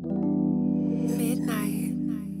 Midnight.